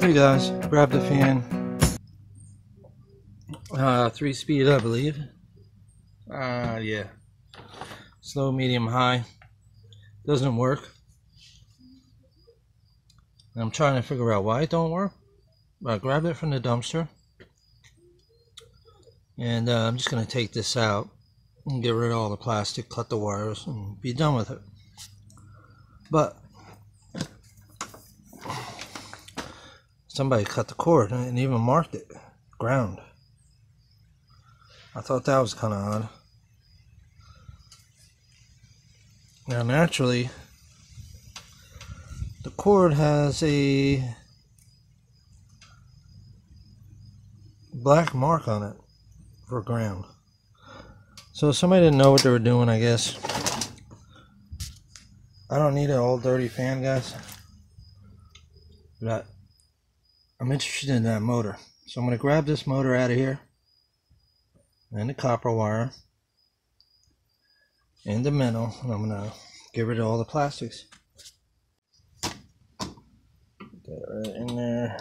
Hey guys, grab the fan. Uh, three speed, I believe. Uh, yeah. Slow, medium, high. Doesn't work. I'm trying to figure out why it don't work. I grabbed it from the dumpster. And uh, I'm just going to take this out and get rid of all the plastic, cut the wires, and be done with it. But somebody cut the cord and even marked it ground. I thought that was kind of odd. Now, naturally, the cord has a black mark on it for ground. So somebody didn't know what they were doing, I guess. I don't need an old dirty fan, guys. But I'm interested in that motor. So I'm going to grab this motor out of here. And the copper wire. And the metal. And I'm going to get rid of all the plastics. Put that right in there.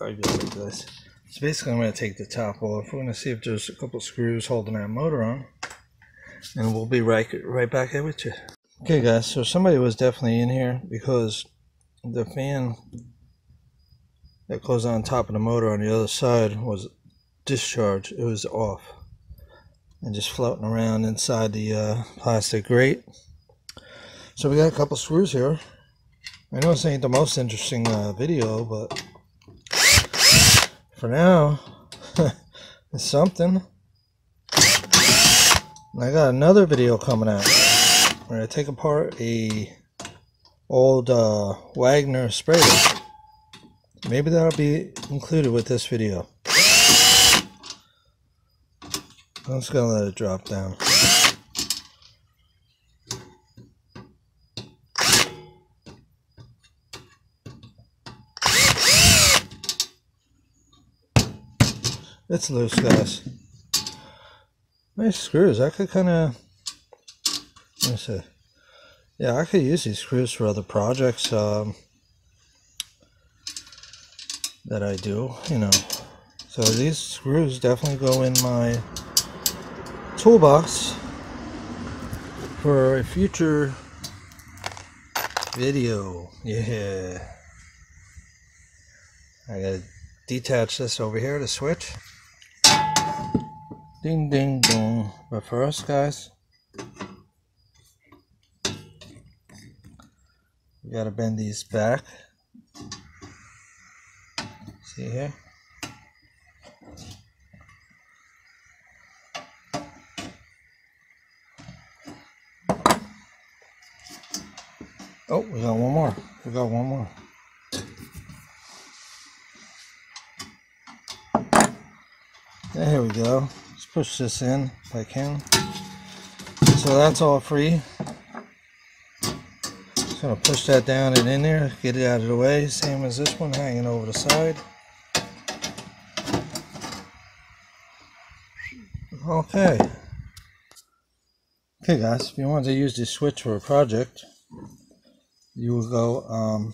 I just like this. So basically I'm going to take the top off. We're going to see if there's a couple screws holding that motor on. And we'll be right, right back here with you. Okay guys, so somebody was definitely in here because the fan that goes on top of the motor on the other side was discharged. It was off and just floating around inside the uh, plastic grate. So we got a couple screws here. I know this ain't the most interesting uh, video, but for now, it's something. And I got another video coming out. We're gonna take apart a old uh, Wagner sprayer. Maybe that'll be included with this video. I'm just gonna let it drop down. It's loose, guys. Nice screws. I could kind of. Me see. Yeah, I could use these screws for other projects um, that I do, you know. So these screws definitely go in my toolbox for a future video. Yeah. I gotta detach this over here to switch. Ding ding dong. But first guys, we gotta bend these back. See here? Oh, we got one more. We got one more. There we go. Let's push this in if I can. So that's all free. Just gonna push that down and in there, get it out of the way. Same as this one hanging over the side. Okay. Okay guys, if you want to use this switch for a project, you will go um,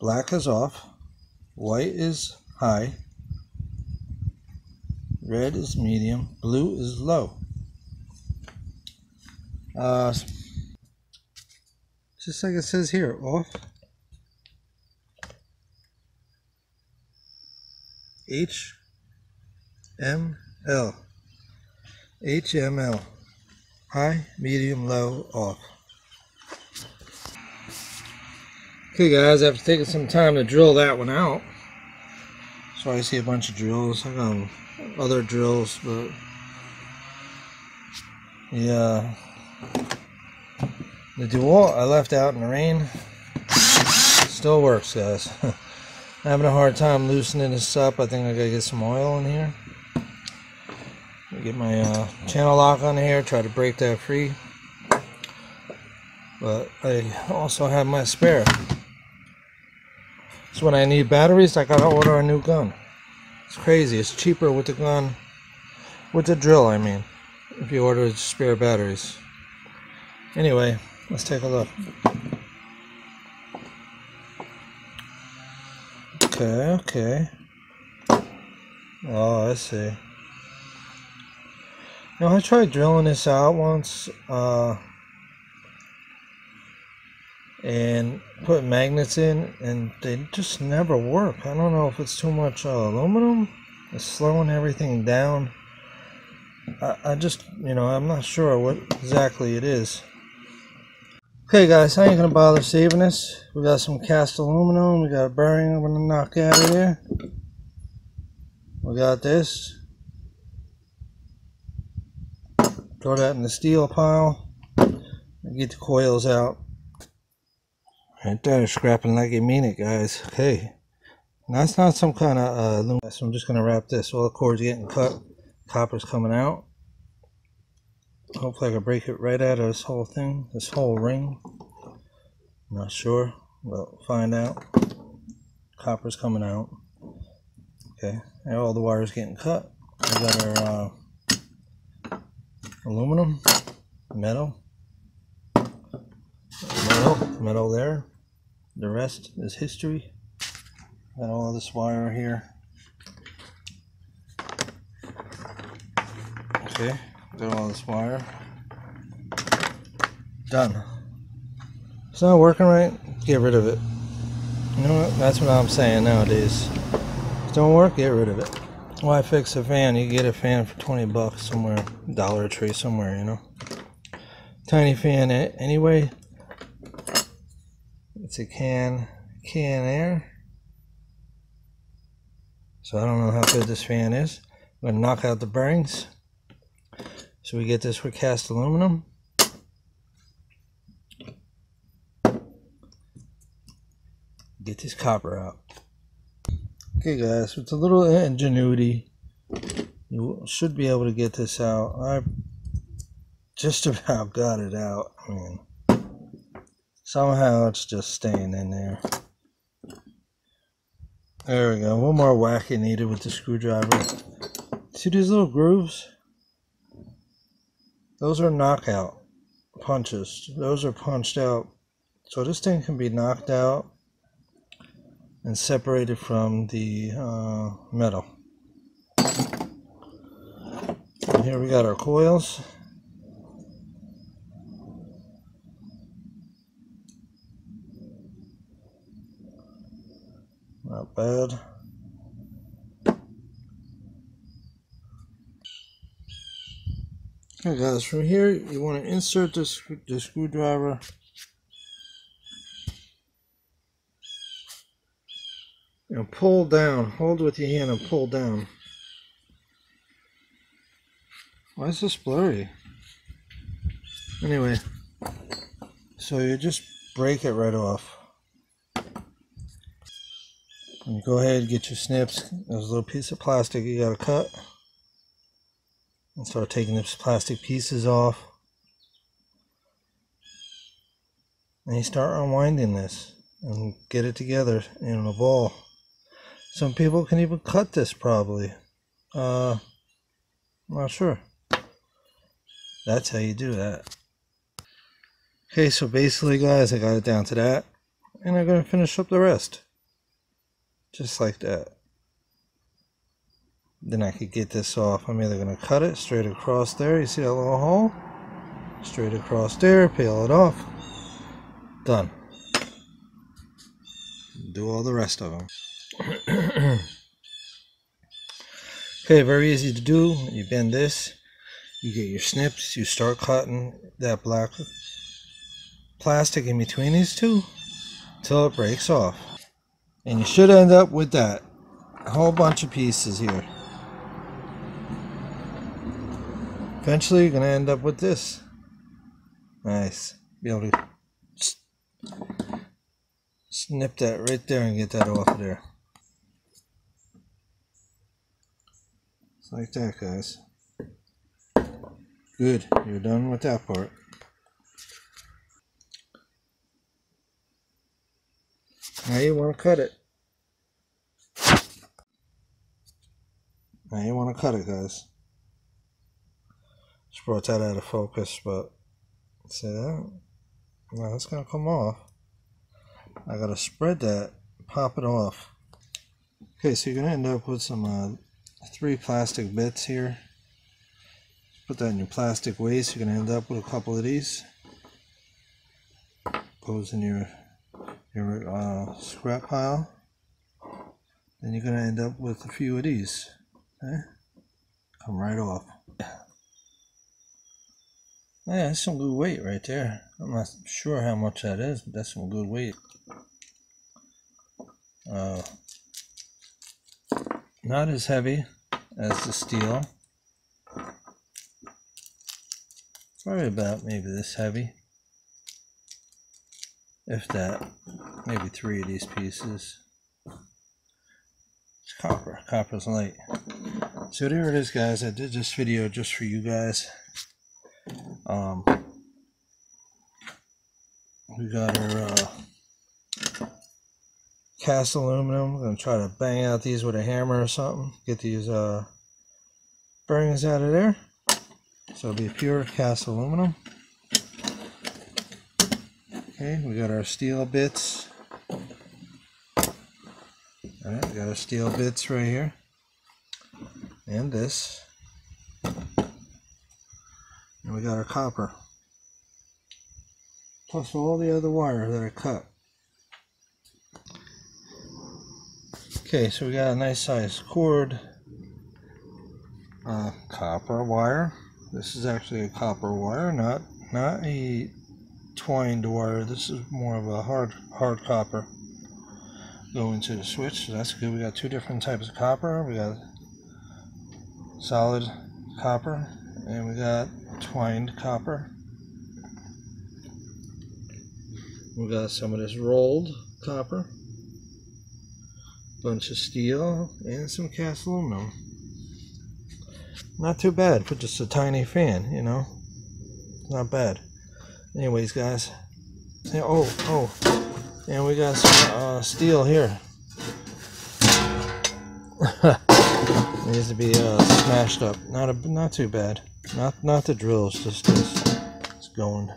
black is off, white is high, red is medium, blue is low. Uh, just like it says here, off. H M L H M L high, medium, low, off. Okay guys, after taking some time to drill that one out, so I see a bunch of drills. I got other drills, but yeah, the DeWalt I left out in the rain still works, guys. Having a hard time loosening this up. I think I gotta get some oil in here. Get my uh, Channellock on here, try to break that free. But I also have my spare. So when I need batteries, I gotta order a new gun. It's crazy. It's cheaper with the gun, with the drill, I mean, if you order spare batteries. Anyway, Let's take a look. Okay, okay. Oh, I see. You know, I tried drilling this out once, uh, and put magnets in, and they just never work. I don't know if it's too much uh, aluminum. It's slowing everything down. I, I just, you know, I'm not sure what exactly it is. Okay guys, I ain't gonna bother saving this. We got some cast aluminum, we got a bearing I'm gonna knock out of there. We got this. Throw that in the steel pile. Get the coils out. Right there, scrapping like you mean it, guys. Okay. That's not some kind of uh, aluminum. So I'm just gonna wrap this. All the cords getting cut. Copper's coming out. Hopefully I can break it right out of this whole thing, this whole ring. I'm not sure. We'll find out. Copper's coming out. Okay, and all the wires getting cut. We got our uh, aluminum, metal, metal, metal there. The rest is history. Got all this wire here. Okay. Got all this wire. Done. It's not working right, get rid of it. You know what? That's what I'm saying nowadays. If it don't work, get rid of it. Why fix a fan? You get a fan for 20 bucks somewhere, Dollar Tree somewhere, you know. Tiny fan anyway. It's a can, can air. So I don't know how good this fan is. I'm gonna knock out the bearings. So we get this for cast aluminum. Get this copper out. Okay guys, with a little ingenuity, you should be able to get this out. I just about got it out. I mean, somehow it's just staying in there. There we go. One more whack needed with the screwdriver. See these little grooves? Those are knockout punches. Those are punched out. So this thing can be knocked out and separated from the uh, metal. And here we got our coils. Not bad. Okay guys, from here you want to insert the, the screwdriver and pull down. Hold with your hand and pull down. Why is this blurry? Anyway, so you just break it right off. And you go ahead and get your snips. There's a little piece of plastic you gotta cut and start taking these plastic pieces off. And you start unwinding this and get it together in a ball. Some people can even cut this probably. Uh, not sure. That's how you do that. Okay, so basically guys, I got it down to that. And I'm going to finish up the rest. Just like that then I could get this off. I'm either going to cut it straight across there. You see that little hole? Straight across there, peel it off. Done. Do all the rest of them. okay, very easy to do. You bend this, you get your snips, you start cutting that black plastic in between these two until it breaks off. And you should end up with that. A whole bunch of pieces here. Eventually, you're going to end up with this. Nice. Be able to snip that right there and get that off of there. It's like that, guys. Good. You're done with that part. Now you want to cut it. Now you want to cut it, guys. Just brought that out of focus, but see that? Now that's gonna come off. I gotta spread that, pop it off. Okay, so you're gonna end up with some uh, three plastic bits here. Put that in your plastic waste. You're gonna end up with a couple of these. Goes in your your uh, scrap pile. Then you're gonna end up with a few of these. Okay? Come right off. Yeah, that's some good weight right there. I'm not sure how much that is, but that's some good weight. Uh, not as heavy as the steel. Probably about maybe this heavy. If that. Maybe three of these pieces. It's copper. Copper's light. So there it is guys. I did this video just for you guys. Um, we got our uh, cast aluminum. I'm gonna try to bang out these with a hammer or something. Get these uh, bearings out of there. So it'll be pure cast aluminum. Okay, we got our steel bits. Alright, we got our steel bits right here. And this. And we got our copper. Plus all the other wire that are cut. Okay, so we got a nice size cord. Uh, copper wire. This is actually a copper wire, not not a twined wire. This is more of a hard hard copper going to the switch. So that's good. We got two different types of copper. We got solid copper and we got twined copper. We got some of this rolled copper, bunch of steel, and some cast aluminum. Not too bad for just a tiny fan, you know. Not bad. Anyways, guys. Oh, oh. And we got some uh, steel here. Needs to be uh, smashed up. Not a, not too bad. Not not the drills. Just this. It's going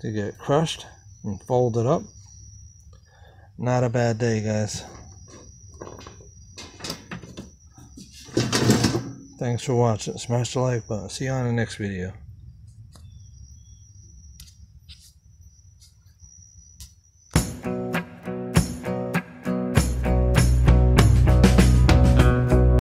to get crushed and folded up. Not a bad day, guys. Thanks for watching. Smash the like button. See you on the next video.